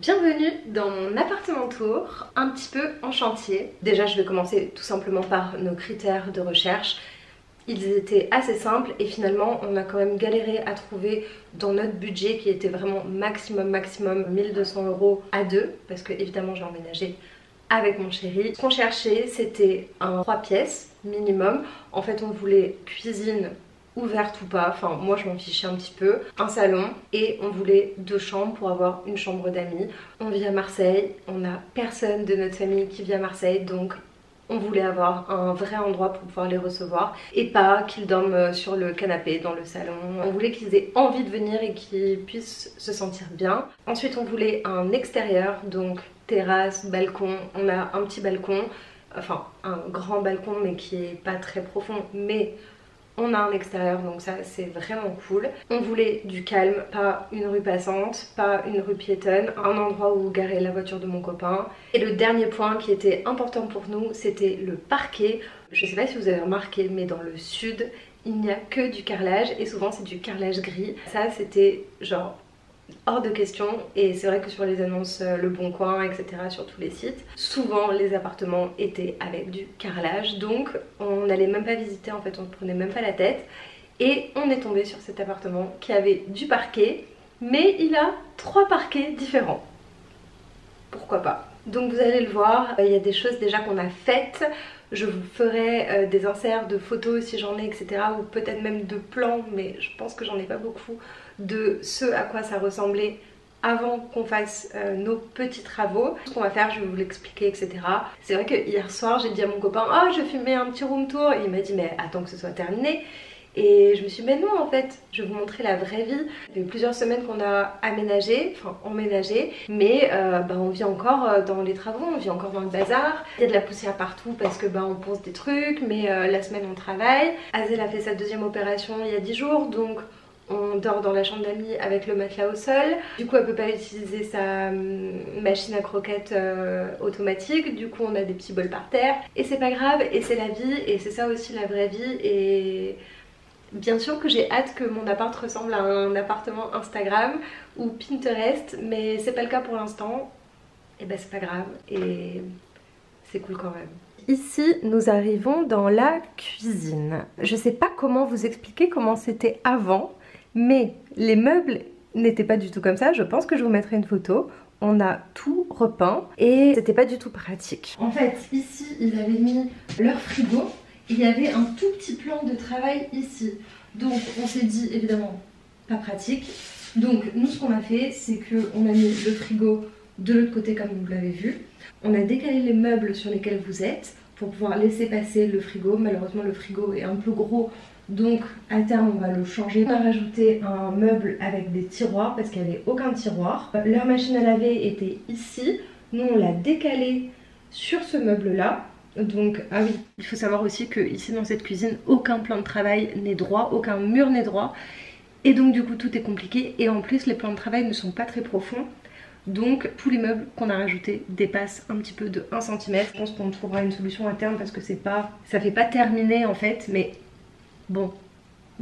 Bienvenue dans mon appartement tour, un petit peu en chantier. Déjà je vais commencer tout simplement par nos critères de recherche. Ils étaient assez simples et finalement on a quand même galéré à trouver dans notre budget qui était vraiment maximum maximum 1200 euros à deux parce que évidemment j'ai emménagé avec mon chéri. Ce qu'on cherchait c'était un 3 pièces minimum. En fait on voulait cuisine ouverte ou pas, enfin moi je m'en fichais un petit peu, un salon et on voulait deux chambres pour avoir une chambre d'amis. On vit à Marseille, on a personne de notre famille qui vit à Marseille donc on voulait avoir un vrai endroit pour pouvoir les recevoir et pas qu'ils dorment euh, sur le canapé dans le salon. On voulait qu'ils aient envie de venir et qu'ils puissent se sentir bien. Ensuite on voulait un extérieur donc terrasse, balcon, on a un petit balcon enfin un grand balcon mais qui est pas très profond mais on a un extérieur donc ça c'est vraiment cool. On voulait du calme, pas une rue passante, pas une rue piétonne, un endroit où garer la voiture de mon copain. Et le dernier point qui était important pour nous c'était le parquet. Je sais pas si vous avez remarqué mais dans le sud il n'y a que du carrelage et souvent c'est du carrelage gris. Ça c'était genre hors de question. Et c'est vrai que sur les annonces euh, Le Bon Coin etc sur tous les sites souvent les appartements étaient avec du carrelage. Donc on n'allait même pas visiter en fait on ne prenait même pas la tête. Et on est tombé sur cet appartement qui avait du parquet mais il a trois parquets différents. Pourquoi pas? Donc vous allez le voir, il y a des choses déjà qu'on a faites. Je vous ferai euh, des inserts de photos si j'en ai, etc. Ou peut-être même de plans, mais je pense que j'en ai pas beaucoup, de ce à quoi ça ressemblait avant qu'on fasse euh, nos petits travaux. Ce qu'on va faire, je vais vous l'expliquer, etc. C'est vrai que hier soir, j'ai dit à mon copain « Oh, je filmais un petit room tour » il m'a dit « Mais attends que ce soit terminé ». Et je me suis dit, mais non en fait, je vais vous montrer la vraie vie. Ça fait plusieurs semaines qu'on a aménagé, enfin emménagé, mais euh, bah, on vit encore euh, dans les travaux, on vit encore dans le bazar. Il y a de la poussière partout parce que bah, on pose des trucs, mais euh, la semaine on travaille. Azel a fait sa deuxième opération il y a 10 jours, donc on dort dans la chambre d'amis avec le matelas au sol. Du coup, elle peut pas utiliser sa hum, machine à croquettes automatique. Du coup, on a des petits bols par terre. Et c'est pas grave, et c'est la vie, et c'est ça aussi la vraie vie. Et Bien sûr que j'ai hâte que mon appart ressemble à un appartement Instagram ou Pinterest, mais c'est pas le cas pour l'instant. Et ben c'est pas grave et c'est cool quand même. Ici, nous arrivons dans la cuisine. Je sais pas comment vous expliquer comment c'était avant, mais les meubles n'étaient pas du tout comme ça. Je pense que je vous mettrai une photo. On a tout repeint et c'était pas du tout pratique. En fait, ici, ils avaient mis leur frigo il y avait un tout petit plan de travail ici. Donc on s'est dit évidemment pas pratique. Donc nous ce qu'on a fait c'est qu'on a mis le frigo de l'autre côté comme vous l'avez vu. On a décalé les meubles sur lesquels vous êtes pour pouvoir laisser passer le frigo. Malheureusement le frigo est un peu gros donc à terme on va le changer. On a rajouté un meuble avec des tiroirs parce qu'il n'y avait aucun tiroir. Leur machine à laver était ici. Nous on l'a décalé sur ce meuble là donc, ah oui, il faut savoir aussi que ici dans cette cuisine, aucun plan de travail n'est droit, aucun mur n'est droit. Et donc du coup tout est compliqué et en plus les plans de travail ne sont pas très profonds. Donc tous les meubles qu'on a rajoutés dépassent un petit peu de 1 cm. Je pense qu'on trouvera une solution à terme parce que c'est pas. ça fait pas terminer en fait, mais bon,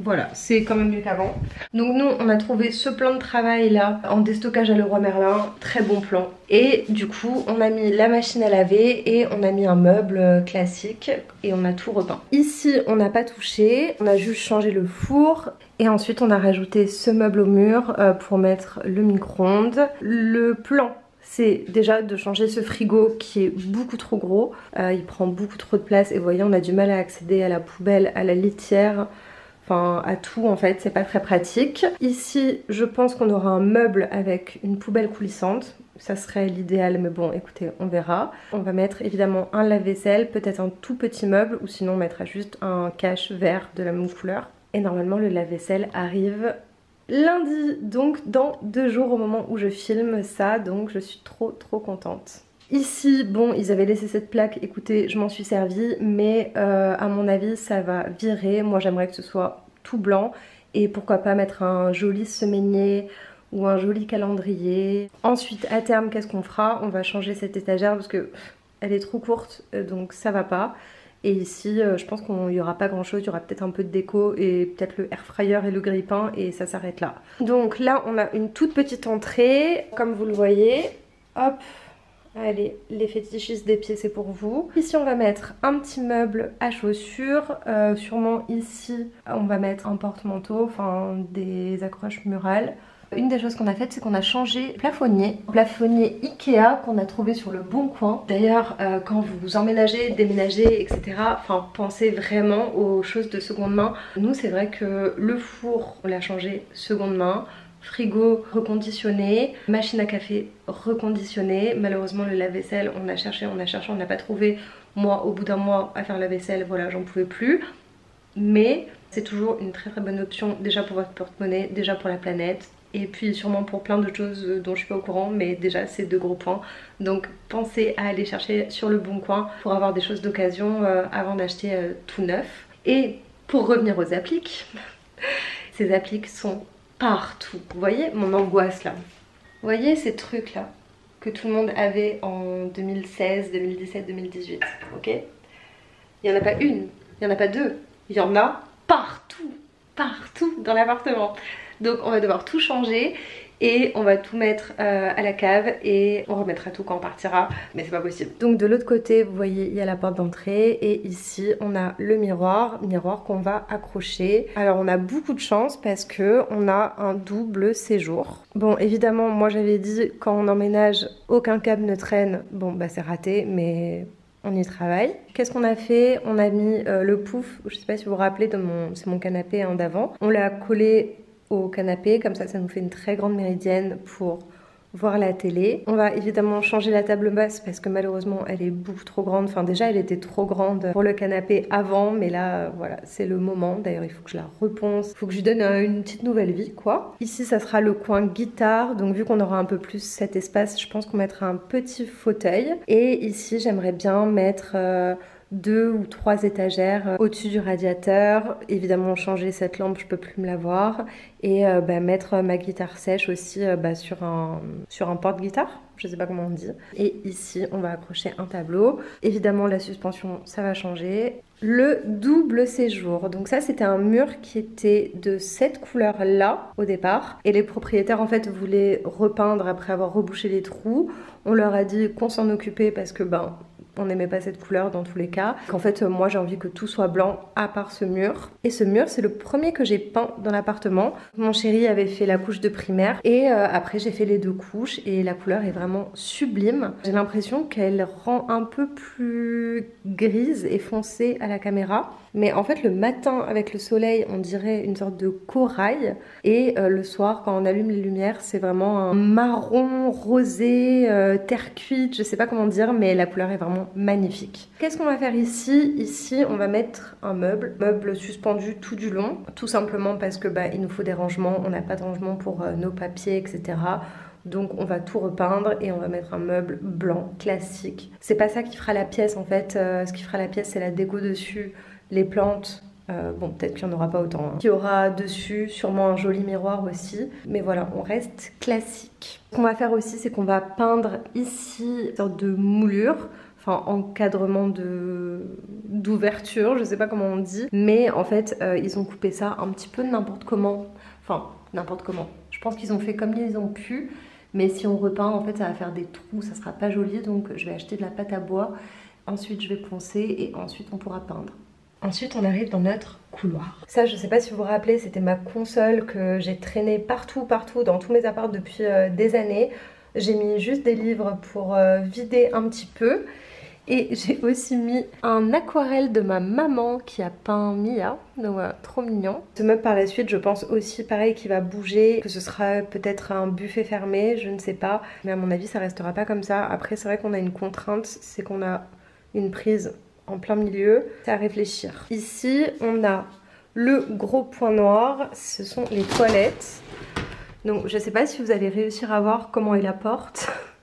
voilà, c'est quand même mieux qu'avant. Donc nous, on a trouvé ce plan de travail là en déstockage à Leroy Merlin, très bon plan. Et du coup, on a mis la machine à laver et on a mis un meuble classique et on a tout repeint. Ici, on n'a pas touché, on a juste changé le four et ensuite on a rajouté ce meuble au mur euh, pour mettre le micro-ondes. Le plan c'est déjà de changer ce frigo qui est beaucoup trop gros. Euh, il prend beaucoup trop de place et vous voyez on a du mal à accéder à la poubelle, à la litière enfin à tout en fait, c'est pas très pratique. Ici, je pense qu'on aura un meuble avec une poubelle coulissante. Ça serait l'idéal, mais bon, écoutez, on verra. On va mettre évidemment un lave-vaisselle, peut-être un tout petit meuble, ou sinon on mettra juste un cache vert de la même couleur. Et normalement, le lave-vaisselle arrive lundi, donc dans deux jours au moment où je filme ça, donc je suis trop trop contente. Ici, bon, ils avaient laissé cette plaque, écoutez, je m'en suis servi, mais euh, à mon avis, ça va virer. Moi, j'aimerais que ce soit blanc et pourquoi pas mettre un joli semainier ou un joli calendrier. Ensuite, à terme, qu'est-ce qu'on fera? On va changer cette étagère parce que elle est trop courte, euh, donc ça va pas. Et ici, euh, je pense qu'il n'y aura pas grand chose, il y aura peut-être un peu de déco et peut-être le air fryer et le grille-pain et ça s'arrête là. Donc là, on a une toute petite entrée, comme vous le voyez. Hop, Allez, les fétichistes des pieds, c'est pour vous. Ici, on va mettre un petit meuble à chaussures. Euh, sûrement ici, on va mettre un porte-manteau, enfin des accroches murales. Une des choses qu'on a faites, c'est qu'on a changé plafonnier. Plafonnier Ikea qu'on a trouvé sur le bon coin. D'ailleurs, euh, quand vous emménagez, déménagez, etc., pensez vraiment aux choses de seconde main. Nous, c'est vrai que le four, on l'a changé seconde main frigo reconditionné, machine à café reconditionnée. Malheureusement le lave-vaisselle, on a cherché, on a cherché, on n'a pas trouvé. Moi au bout d'un mois à faire la vaisselle, voilà j'en pouvais plus. Mais c'est toujours une très très bonne option déjà pour votre porte-monnaie, déjà pour la planète. Et puis sûrement pour plein d'autres choses dont je suis pas au courant, mais déjà c'est deux gros points. Donc pensez à aller chercher sur le bon coin pour avoir des choses d'occasion euh, avant d'acheter euh, tout neuf. Et pour revenir aux appliques, ces appliques sont partout. Vous voyez mon angoisse là Vous voyez ces trucs là que tout le monde avait en 2016, 2017, 2018, ok? Il n'y en a pas une, il n'y en a pas deux, il y en a partout, partout dans l'appartement. Donc on va devoir tout changer et on va tout mettre euh, à la cave et on remettra tout quand on partira. Mais c'est pas possible. Donc de l'autre côté vous voyez il y a la porte d'entrée et ici on a le miroir miroir qu'on va accrocher. Alors on a beaucoup de chance parce que on a un double séjour. Bon évidemment moi j'avais dit quand on emménage aucun câble ne traîne. Bon bah c'est raté mais on y travaille. Qu'est-ce qu'on a fait? On a mis euh, le pouf, je sais pas si vous vous rappelez, c'est mon canapé hein, d'avant. On l'a collé canapé, comme ça ça nous fait une très grande méridienne pour voir la télé. On va évidemment changer la table basse parce que malheureusement elle est beaucoup trop grande. Enfin déjà elle était trop grande pour le canapé avant mais là voilà c'est le moment. D'ailleurs il faut que je la reponce, il faut que je lui donne une petite nouvelle vie quoi. Ici ça sera le coin guitare donc vu qu'on aura un peu plus cet espace je pense qu'on mettra un petit fauteuil. Et ici j'aimerais bien mettre... Euh, deux ou trois étagères euh, au-dessus du radiateur. Évidemment, changer cette lampe, je peux plus me la voir. Et euh, bah, mettre ma guitare sèche aussi euh, bah, sur un, sur un porte-guitare. Je sais pas comment on dit. Et ici, on va accrocher un tableau. Évidemment, la suspension, ça va changer. Le double séjour. Donc ça, c'était un mur qui était de cette couleur-là au départ. Et les propriétaires, en fait, voulaient repeindre après avoir rebouché les trous. On leur a dit qu'on s'en occupait parce que, ben, on n'aimait pas cette couleur dans tous les cas. Qu'en fait, euh, moi j'ai envie que tout soit blanc à part ce mur. Et ce mur, c'est le premier que j'ai peint dans l'appartement. Mon chéri avait fait la couche de primaire et euh, après j'ai fait les deux couches et la couleur est vraiment sublime. J'ai l'impression qu'elle rend un peu plus grise et foncée à la caméra. Mais en fait, le matin avec le soleil, on dirait une sorte de corail. Et euh, le soir, quand on allume les lumières, c'est vraiment un marron rosé, terre cuite, je sais pas comment dire, mais la couleur est vraiment magnifique. Qu'est-ce qu'on va faire ici? Ici, on va mettre un meuble, meuble suspendu tout du long, tout simplement parce que bah, il nous faut des rangements, on n'a pas de rangement pour euh, nos papiers, etc. Donc on va tout repeindre et on va mettre un meuble blanc classique. C'est pas ça qui fera la pièce en fait. Euh, ce qui fera la pièce c'est la déco dessus, les plantes. Euh, bon peut-être qu'il n'y en aura pas autant. Hein. Il y aura dessus sûrement un joli miroir aussi. Mais voilà, on reste classique. Ce qu'on va faire aussi c'est qu'on va peindre ici une sorte de moulure encadrement de d'ouverture, je sais pas comment on dit, mais en fait euh, ils ont coupé ça un petit peu n'importe comment, enfin n'importe comment. Je pense qu'ils ont fait comme ils ont pu, mais si on repeint en fait ça va faire des trous, ça sera pas joli, donc je vais acheter de la pâte à bois, ensuite je vais poncer et ensuite on pourra peindre. Ensuite, on arrive dans notre couloir. Ça, je sais pas si vous vous rappelez, c'était ma console que j'ai traînée partout, partout, dans tous mes apparts depuis euh, des années. J'ai mis juste des livres pour euh, vider un petit peu. Et j'ai aussi mis un aquarelle de ma maman qui a peint Mia, donc voilà, trop mignon. Ce meuble par la suite, je pense aussi pareil qu'il va bouger, que ce sera peut-être un buffet fermé, je ne sais pas. Mais à mon avis, ça restera pas comme ça. Après, c'est vrai qu'on a une contrainte, c'est qu'on a une prise en plein milieu. C'est à réfléchir. Ici, on a le gros point noir, ce sont les toilettes. Donc je sais pas si vous allez réussir à voir comment est la porte.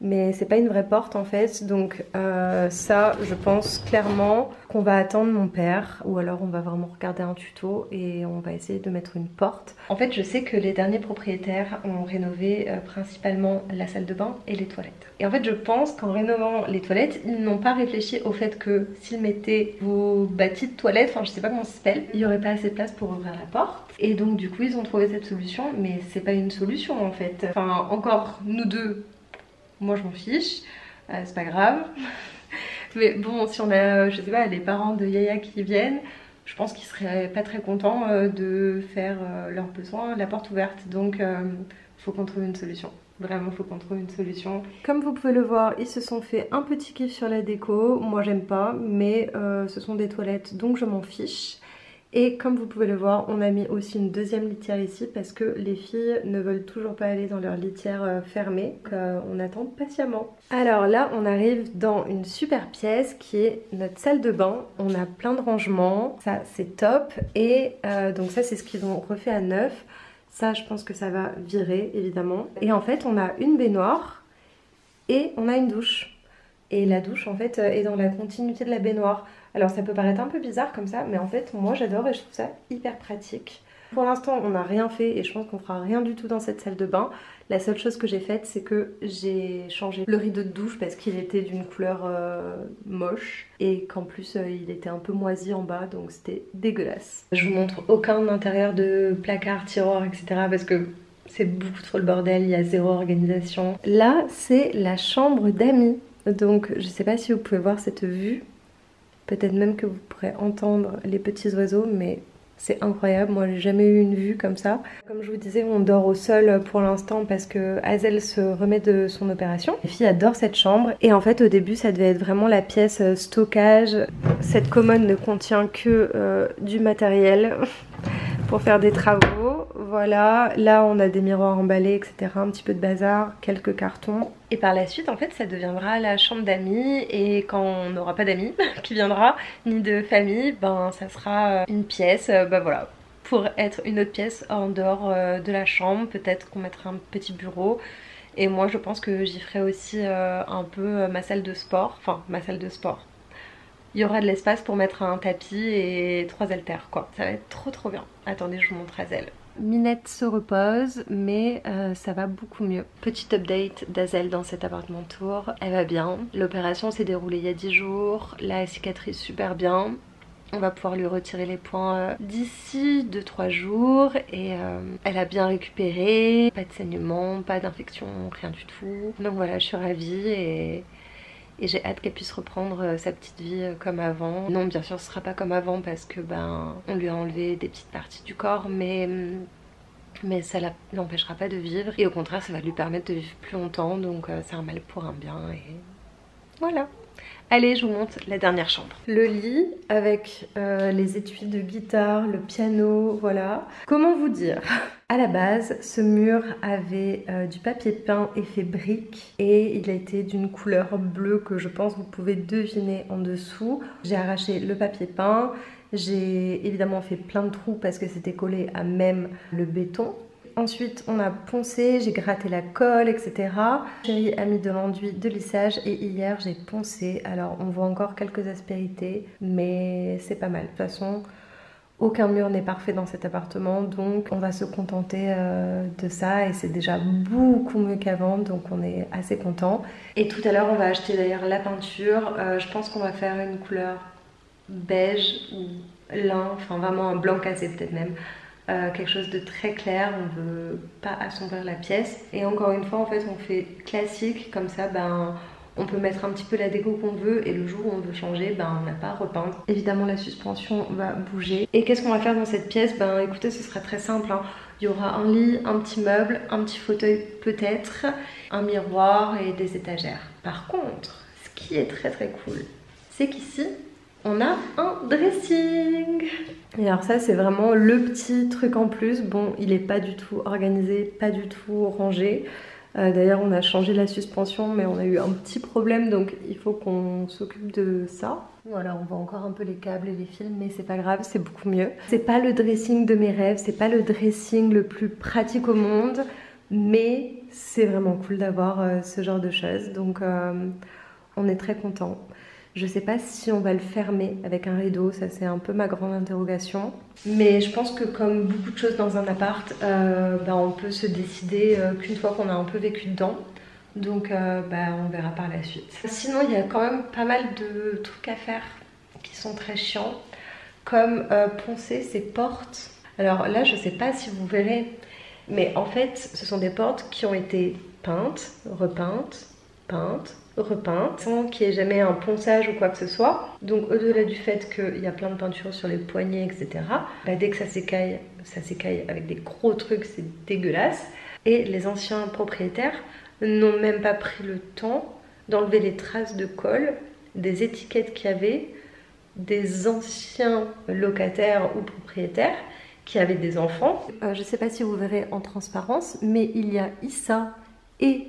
mais c'est pas une vraie porte en fait donc euh, ça je pense clairement qu'on va attendre mon père ou alors on va vraiment regarder un tuto et on va essayer de mettre une porte. En fait je sais que les derniers propriétaires ont rénové euh, principalement la salle de bain et les toilettes. Et en fait je pense qu'en rénovant les toilettes ils n'ont pas réfléchi au fait que s'ils mettaient vos bâtis de toilettes, enfin je sais pas comment ça s'appelle, il y aurait pas assez de place pour ouvrir la porte. Et donc du coup ils ont trouvé cette solution mais c'est pas une solution en fait. Enfin encore nous deux Moi je m'en fiche, euh, c'est pas grave. Mais bon, si on a, je sais pas, les parents de Yaya qui viennent, je pense qu'ils seraient pas très contents euh, de faire leurs besoins la porte ouverte. Donc faut qu'on trouve une solution. Vraiment, faut qu'on trouve une solution. Comme vous pouvez le voir, ils se sont fait un petit kiff sur la déco. Moi, j'aime pas, mais ce sont des toilettes, donc je m'en fiche. Et comme vous pouvez le voir, on a mis aussi une deuxième litière ici parce que les filles ne veulent toujours pas aller dans leur litière euh, fermée. on attend patiemment. Alors là, on arrive dans une super pièce qui est notre salle de bain. On a plein de rangements, ça c'est top. Et euh, donc ça c'est ce qu'ils ont refait à neuf. Ça je pense que ça va virer évidemment. Et en fait on a une baignoire et on a une douche. Et la douche en fait est dans la continuité de la baignoire. Alors ça peut paraître un peu bizarre comme ça, mais en fait moi j'adore et je trouve ça hyper pratique. Pour l'instant on n'a rien fait et je pense qu'on fera rien du tout dans cette salle de bain. La seule chose que j'ai faite c'est que j'ai changé le rideau de douche parce qu'il était d'une couleur euh, moche et qu'en plus euh, il était un peu moisi en bas donc c'était dégueulasse. Je vous montre aucun intérieur de placard, tiroir etc parce que c'est beaucoup trop le bordel, il y a zéro organisation. Là c'est la chambre d'amis donc je sais pas si vous pouvez voir cette vue Peut-être même que vous pourrez entendre les petits oiseaux, mais c'est incroyable, moi j'ai jamais eu une vue comme ça. Comme je vous disais, on dort au sol pour l'instant parce que Hazel se remet de son opération. Les filles adorent cette chambre et en fait au début ça devait être vraiment la pièce stockage. Cette commode ne contient que euh, du matériel pour faire des travaux. Voilà, là on a des miroirs emballés, etc. Un petit peu de bazar, quelques cartons. Et par la suite, en fait, ça deviendra la chambre d'amis. Et quand on n'aura pas d'amis qui viendra, ni de famille, ben ça sera euh, une pièce, ben voilà, pour être une autre pièce en dehors euh, de la chambre. Peut-être qu'on mettra un petit bureau. Et moi, je pense que j'y ferai aussi un peu ma salle de sport. Enfin, ma salle de sport il y aura de l'espace pour mettre un tapis et trois haltères quoi. Ça va être trop trop bien. Attendez, je vous montre Azel. Minette se repose, mais euh, ça va beaucoup mieux. Petit update d'Azel dans cet appartement tour. Elle va bien. L'opération s'est déroulée il y a 10 jours. La cicatrice super bien. On va pouvoir lui retirer les points euh, d'ici 2-3 jours et euh, elle a bien récupéré, pas de saignement, pas d'infection, rien du tout. Donc voilà, je suis ravie et et j'ai hâte qu'elle puisse reprendre euh, sa petite vie euh, comme avant. Non bien sûr ce sera pas comme avant parce que ben on lui a enlevé des petites parties du corps mais hum, mais ça l'empêchera pas de vivre et au contraire ça va lui permettre de vivre plus longtemps donc euh, c'est un mal pour un bien et voilà. Allez, je vous montre la dernière chambre. Le lit avec euh, les étuis de guitare, le piano, voilà. Comment vous dire? À la base, ce mur avait euh, du papier peint effet brique et il a été d'une couleur bleue que je pense vous pouvez deviner en dessous. J'ai arraché le papier peint, j'ai évidemment fait plein de trous parce que c'était collé à même le béton. Ensuite, on a poncé, j'ai gratté la colle, etc. Chérie a mis de l'enduit de lissage et hier j'ai poncé. Alors, on voit encore quelques aspérités, mais c'est pas mal. De toute façon, aucun mur n'est parfait dans cet appartement, donc on va se contenter euh, de ça et c'est déjà beaucoup mieux qu'avant, donc on est assez content. Et tout à l'heure, on va acheter d'ailleurs la peinture. Euh, je pense qu'on va faire une couleur beige ou lin, enfin vraiment un blanc cassé peut-être même. Euh, quelque chose de très clair, on veut pas assombrir la pièce. Et encore une fois, en fait, on fait classique, comme ça, ben, on peut mettre un petit peu la déco qu'on veut et le jour où on veut changer, ben, on n'a pas à repeindre. Évidemment, la suspension va bouger. Et qu'est-ce qu'on va faire dans cette pièce? Ben écoutez, ce sera très simple. Hein. Il y aura un lit, un petit meuble, un petit fauteuil peut-être, un miroir et des étagères. Par contre, ce qui est très très cool, c'est qu'ici, on a un dressing. Et alors ça c'est vraiment le petit truc en plus. Bon il est pas du tout organisé, pas du tout rangé. Euh, d'ailleurs on a changé la suspension mais on a eu un petit problème donc il faut qu'on s'occupe de ça. Voilà on voit encore un peu les câbles et les fils mais c'est pas grave c'est beaucoup mieux. C'est pas le dressing de mes rêves, c'est pas le dressing le plus pratique au monde mais c'est vraiment cool d'avoir euh, ce genre de choses donc euh, on est très content. Je sais pas si on va le fermer avec un rideau, ça c'est un peu ma grande interrogation. Mais je pense que comme beaucoup de choses dans un appart, euh, bah, on peut se décider euh, qu'une fois qu'on a un peu vécu dedans. Donc euh, bah, on verra par la suite. Sinon il y a quand même pas mal de trucs à faire qui sont très chiants. Comme poncer ces portes. Alors là je sais pas si vous verrez, mais en fait ce sont des portes qui ont été peintes, repeintes, peinte, repeinte, sans qu'il n'y ait jamais un ponçage ou quoi que ce soit. Donc au-delà du fait qu'il y a plein de peintures sur les poignets, etc., bah, dès que ça s'écaille, ça s'écaille avec des gros trucs, c'est dégueulasse. Et les anciens propriétaires n'ont même pas pris le temps d'enlever les traces de colle des étiquettes qu'il y avait des anciens locataires ou propriétaires qui avaient des enfants. Euh, je ne sais pas si vous verrez en transparence, mais il y a Issa et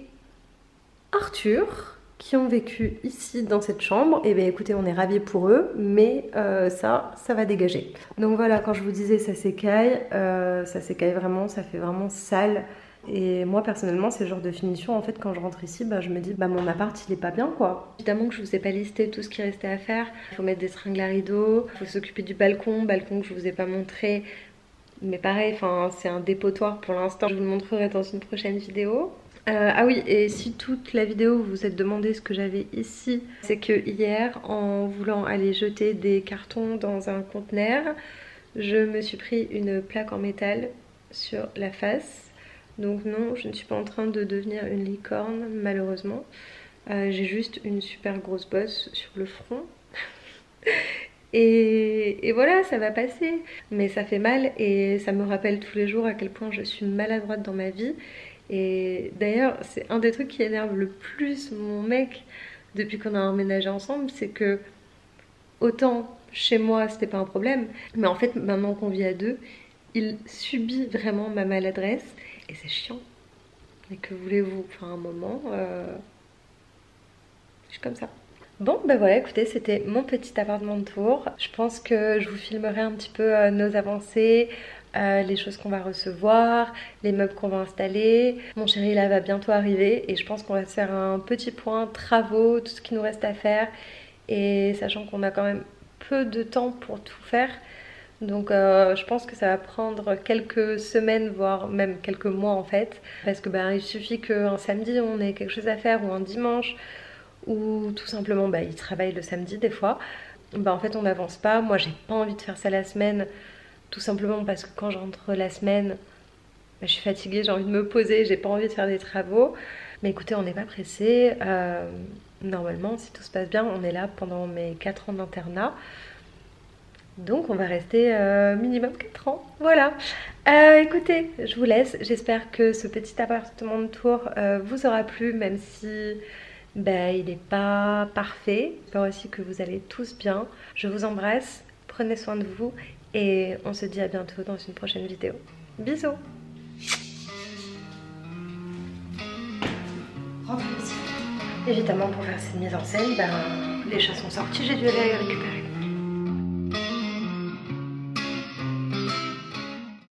Arthur qui ont vécu ici dans cette chambre. Et eh bien écoutez, on est ravis pour eux, mais euh, ça, ça va dégager. Donc voilà, quand je vous disais ça s'écaille, euh, ça s'écaille vraiment, ça fait vraiment sale. Et moi personnellement, c'est le genre de finition, en fait, quand je rentre ici, bah, je me dis, bah mon appart il est pas bien quoi. Évidemment que je vous ai pas listé tout ce qui restait à faire. Il faut mettre des seringues à rideaux, il faut s'occuper du balcon, balcon que je vous ai pas montré. Mais pareil, c'est un dépotoir pour l'instant. Je vous le montrerai dans une prochaine vidéo. Euh, ah oui, et si toute la vidéo vous êtes demandé ce que j'avais ici, c'est que hier, en voulant aller jeter des cartons dans un conteneur, je me suis pris une plaque en métal sur la face donc non, je ne suis pas en train de devenir une licorne, malheureusement. Euh, j'ai juste une super grosse bosse sur le front. et, voilà, ça va passer. Mais ça fait mal et ça me rappelle tous les jours à quel point je suis maladroite dans ma vie. Et d'ailleurs, c'est un des trucs qui énerve le plus mon mec depuis qu'on a emménagé ensemble, c'est que autant chez moi c'était pas un problème, mais en fait maintenant qu'on vit à deux, il subit vraiment ma maladresse et c'est chiant. Et que voulez-vous? Enfin, un moment, euh, je suis comme ça. Bon, ben voilà, écoutez, c'était mon petit appartement de tour. Je pense que je vous filmerai un petit peu euh, nos avancées, euh, les choses qu'on va recevoir, les meubles qu'on va installer. Mon chéri là va bientôt arriver et je pense qu'on va se faire un petit point travaux, tout ce qui nous reste à faire. Et sachant qu'on a quand même peu de temps pour tout faire, donc euh, je pense que ça va prendre quelques semaines, voire même quelques mois en fait. Parce que ben, il suffit qu'un samedi on ait quelque chose à faire ou un dimanche ou tout simplement bah, il travaille le samedi des fois. Bah, en fait on n'avance pas. Moi j'ai pas envie de faire ça la semaine tout simplement parce que quand je rentre la semaine bah, je suis fatiguée, j'ai envie de me poser, j'ai pas envie de faire des travaux. Mais écoutez on n'est pas pressé. Euh, normalement si tout se passe bien on est là pendant mes 4 ans d'internat. Donc on va rester euh, minimum 4 ans. Voilà. Euh, écoutez, je vous laisse. J'espère que ce petit appartement de tour vous aura plu, même si ben, il n'est pas parfait. J'espère aussi que vous allez tous bien. Je vous embrasse. Prenez soin de vous. Et on se dit à bientôt dans une prochaine vidéo. Bisous Évidemment, pour faire cette mise en scène, ben, les chats sont sortis, j'ai dû aller les récupérer.